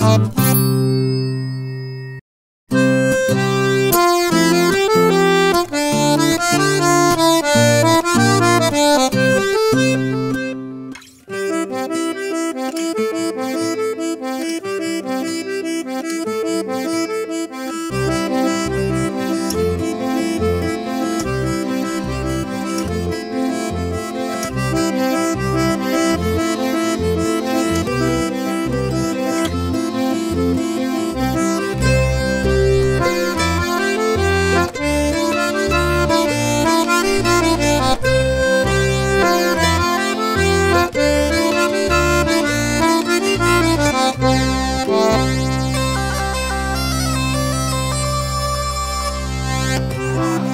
Up. oh